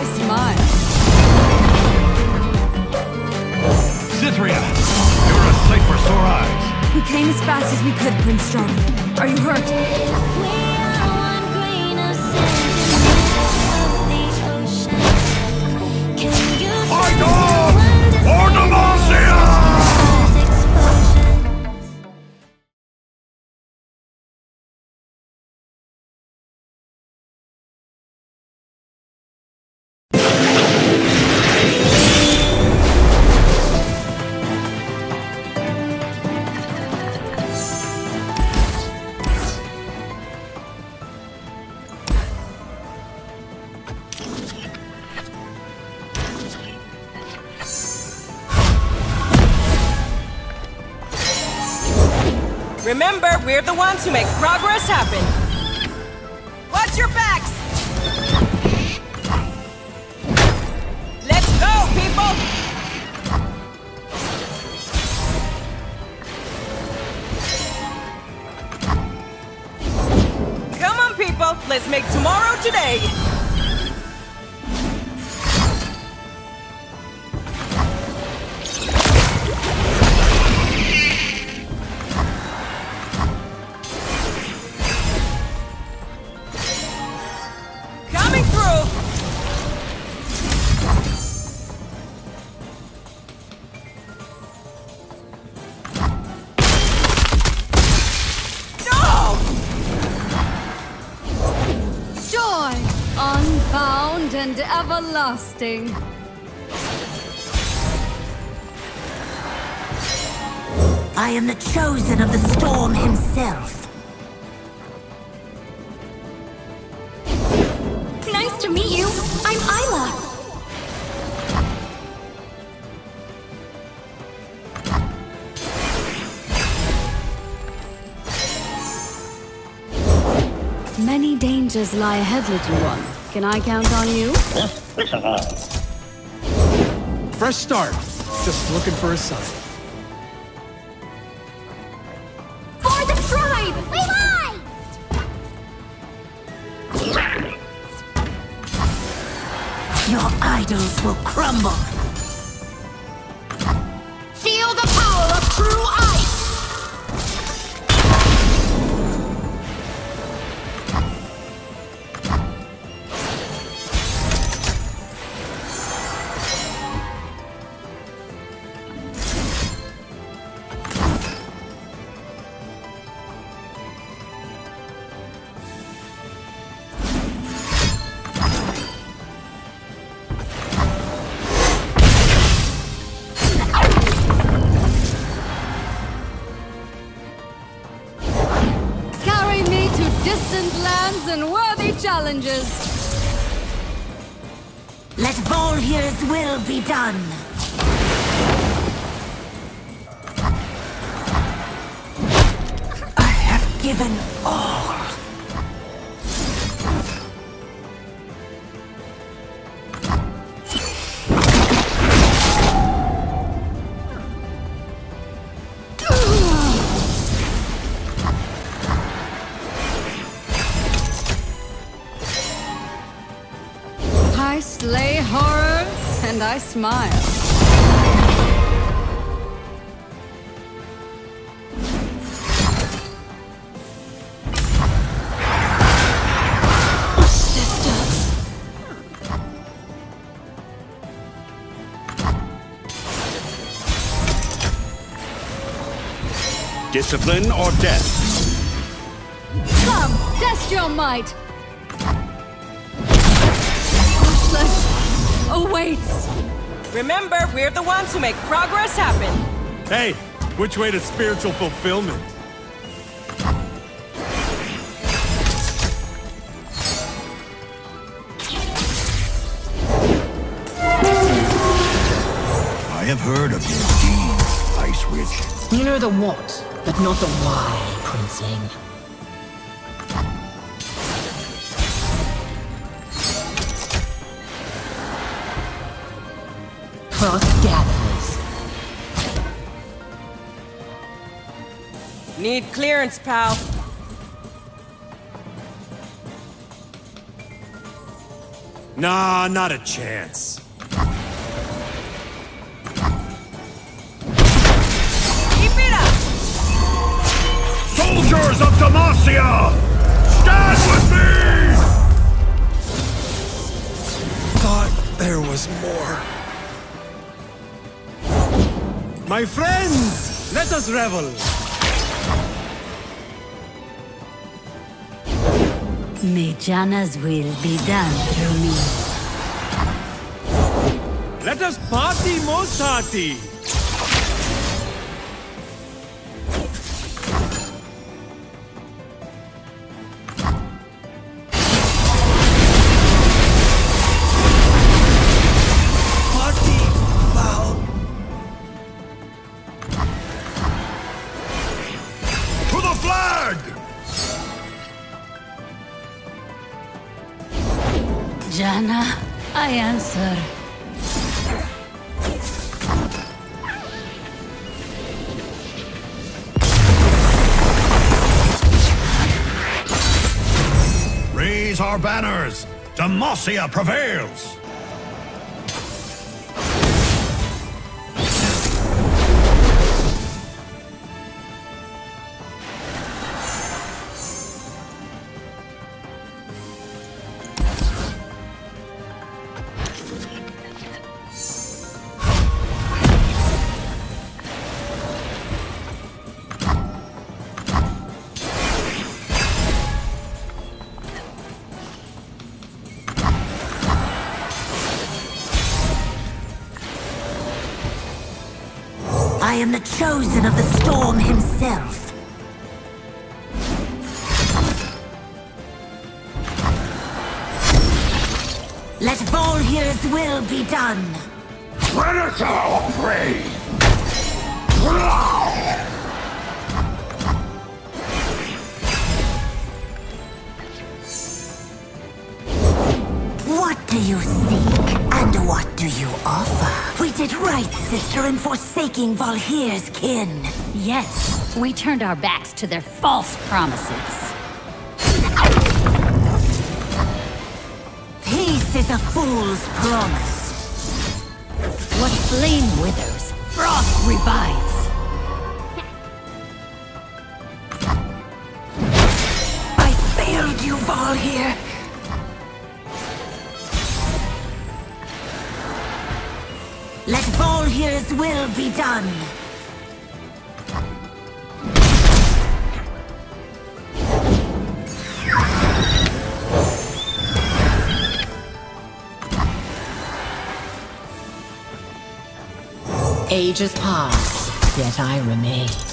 I smile. Cithria, you're a sight for sore eyes. We came as fast as we could, Prince Jarvan. Are you hurt? Idol! For Remember, we're the ones who make progress happen. Watch your backs! Everlasting. I am the chosen of the storm himself. Nice to meet you. I'm Isla. Many dangers lie ahead, little one. Can I count on you? Fresh start. Just looking for a sign. For the tribe! Revive! Your idols will crumble. And worthy challenges. Let Volhir's will be done. I have given all. Slay horrors and I smile. Sisters. Discipline or death? Come, test your might. Awaits. Remember, we're the ones who make progress happen. Hey, which way to spiritual fulfillment? I have heard of your deeds, Ice Witch. You know the what, but not the why, Prince Princeling. Frost gathers. Need clearance, pal. Nah, not a chance. Keep it up! Soldiers of Demacia! Stand with me! Thought there was more. My friends, let us revel. May Janna's will be done through me. Let us party most hearty. Janna, I answer. Raise our banners! Demacia prevails! Am the chosen of the storm himself. Let Volhir's will be done. Predator prey! Right, sister, in forsaking Volhir's kin. Yes, we turned our backs to their false promises. Peace is a fool's promise. What flame withers, frost revives. I failed you, Volhir. Will be done. Ages pass, yet I remain.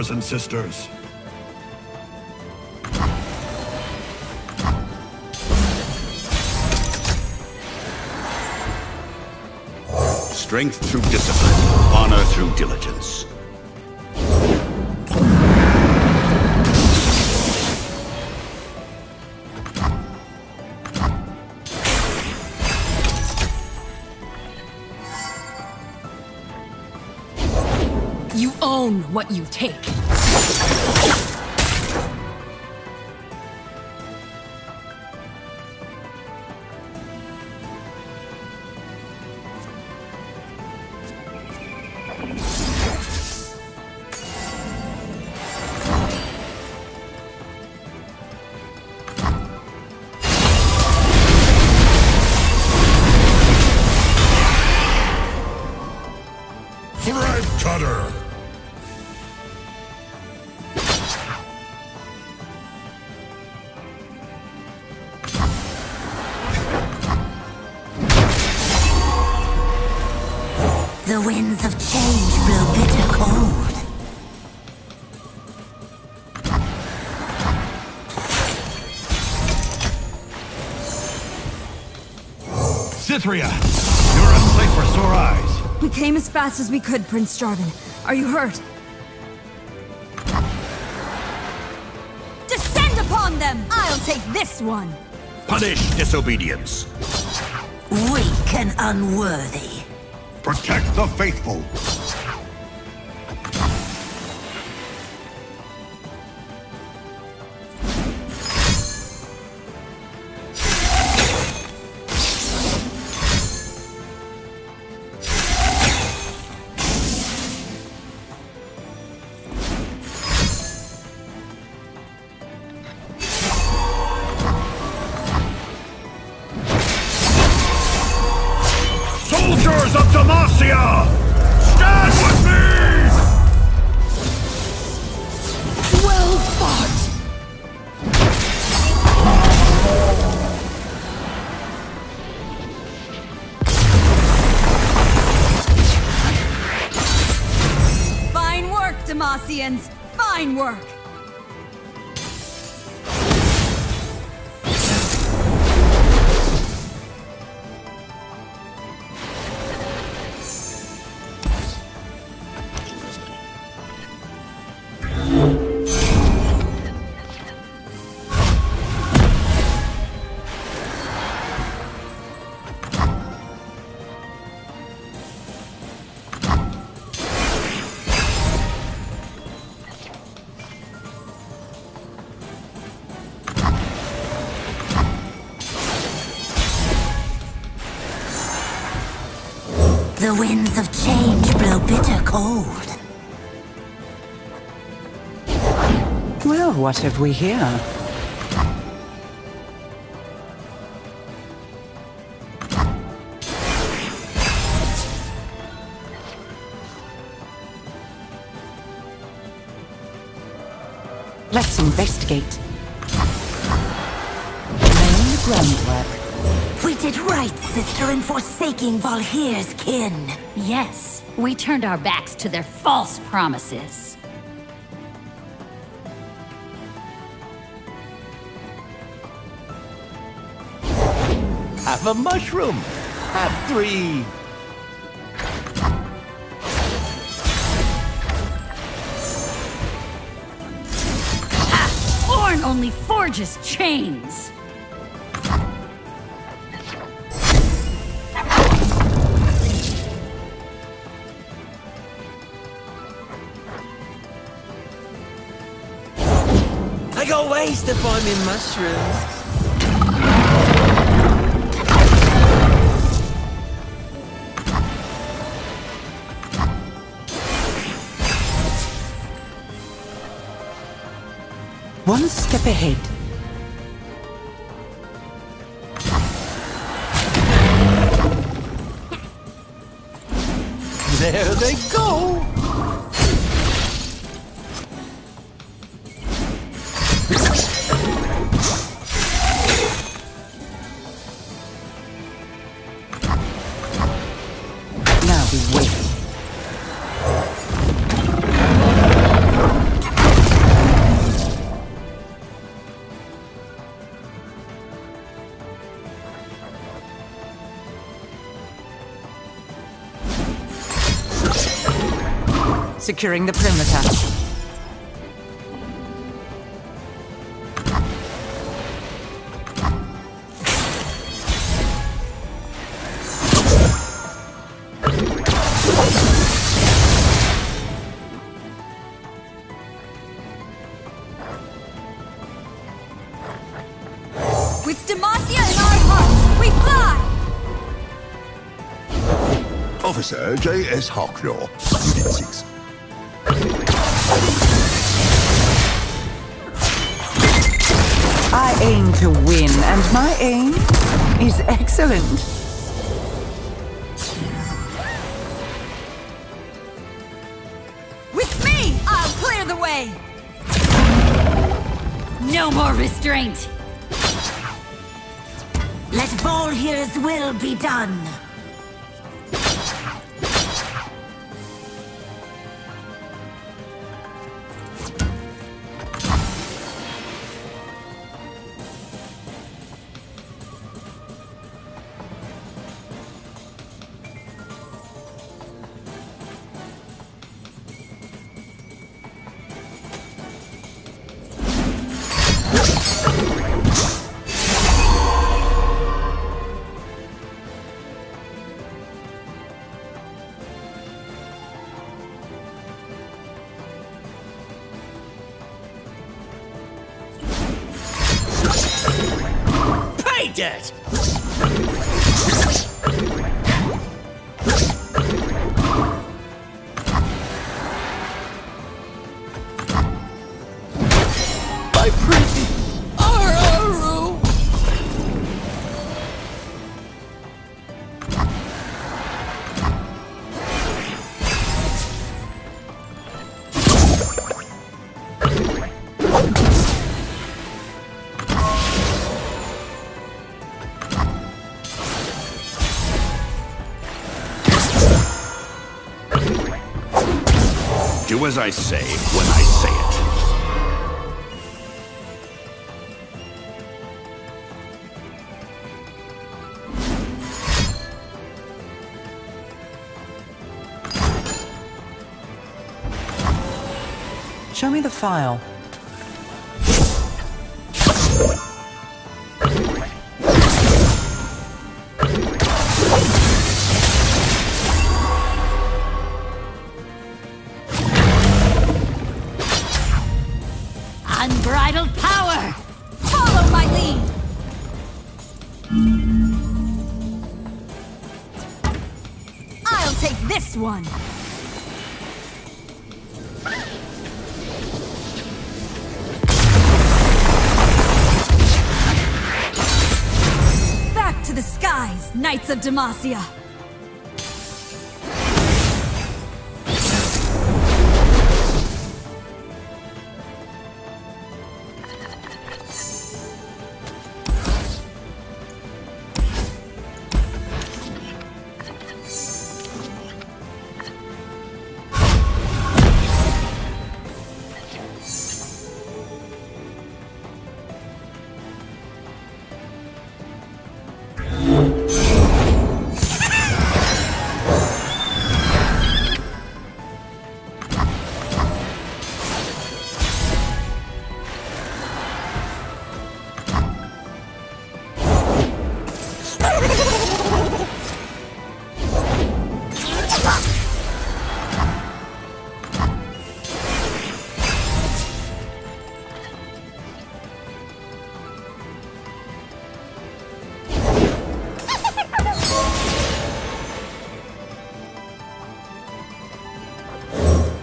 Brothers and sisters. Strength through discipline, honor through diligence. What you take. Cithria! You're a sight for sore eyes. We came as fast as we could, Prince Jarvan. Are you hurt? Descend upon them! I'll take this one! Punish disobedience. Weak and unworthy. Protect the faithful. Fine work! The winds of change blow bitter cold. Well, what have we here? Let's investigate. Laying the. Right, sister, in forsaking Valhir's kin. Yes, we turned our backs to their false promises. Have a mushroom. Have three. Ornn only forges chains! I got ways to find me mushrooms. One step ahead. There they go. Securing the perimeter. With Demacia in our hearts, we fly! Officer J.S. Harklaw, Unit 6. Aim to win, and my aim is excellent. With me, I'll clear the way! No more restraint! Let Valhir's will be done. Dirt! As I say when I say it. Show me the file. One! Back to the skies, Knights of Demacia!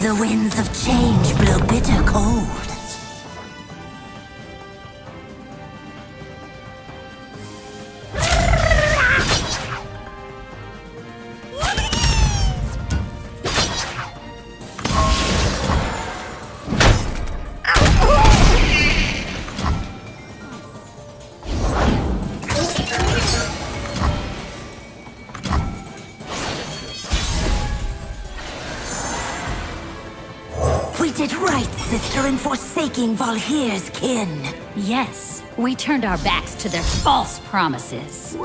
The winds of change blow bitter cold. Sister, in forsaking Valhir's kin. Yes, we turned our backs to their false promises.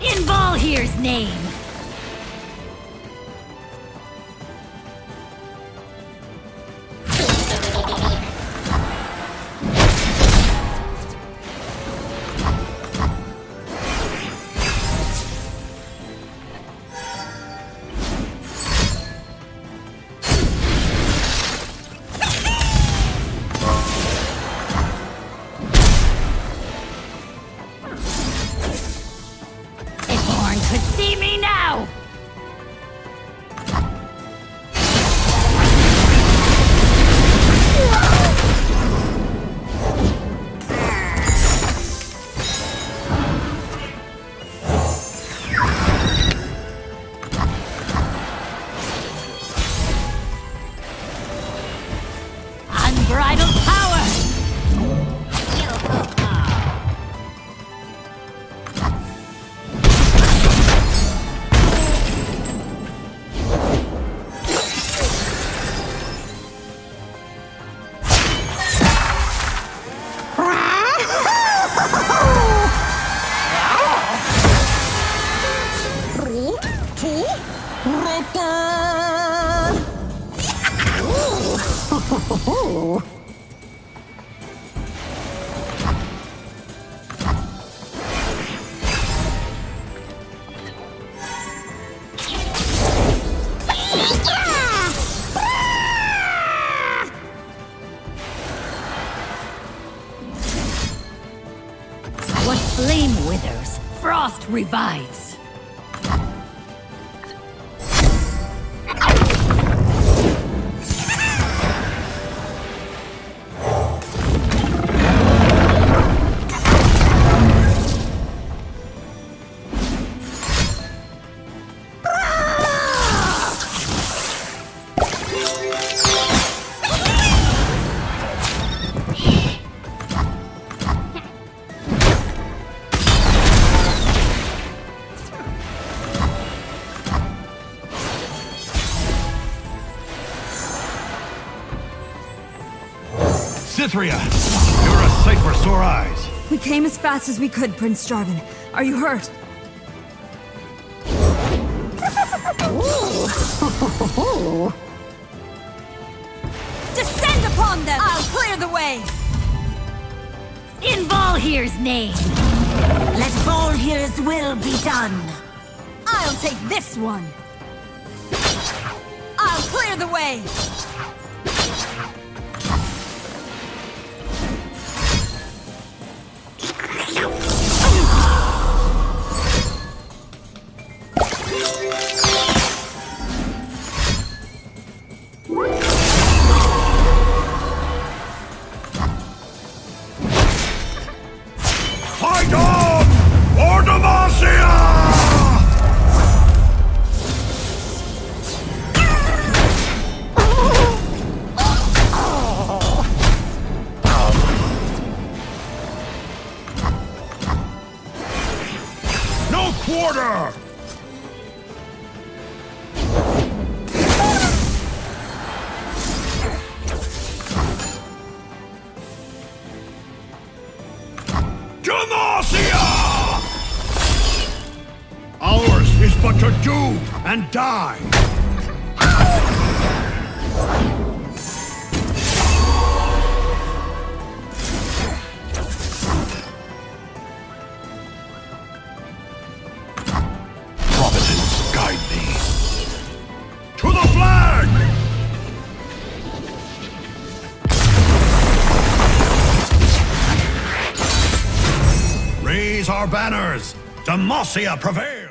In Valhir's name! Frost revives. Cithria! You're a sight for sore eyes. We came as fast as we could, Prince Jarvan. Are you hurt? Descend upon them! I'll clear the way! In Valhir's name! Let Volhir's will be done! I'll take this one! I'll clear the way! Our banners! Demacia prevails!